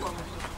полностью.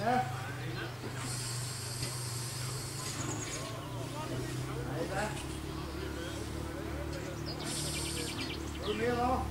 来来没有了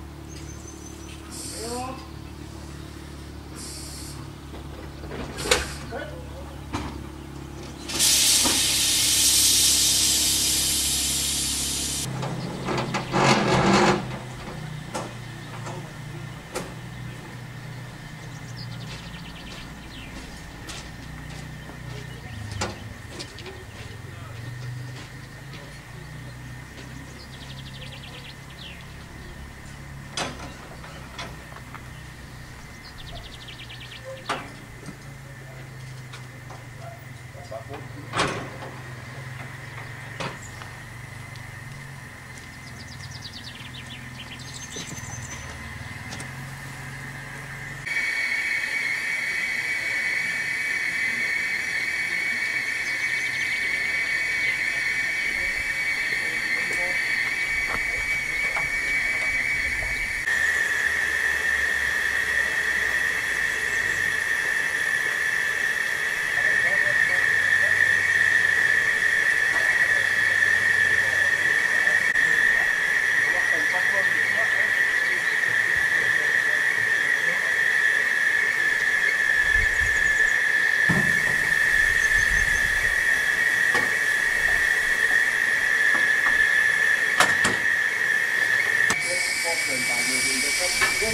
Thank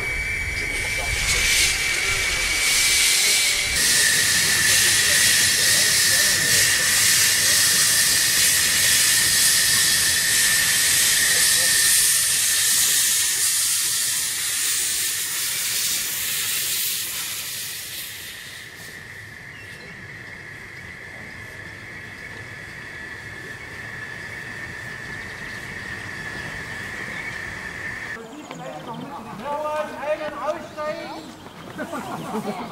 you. Yeah.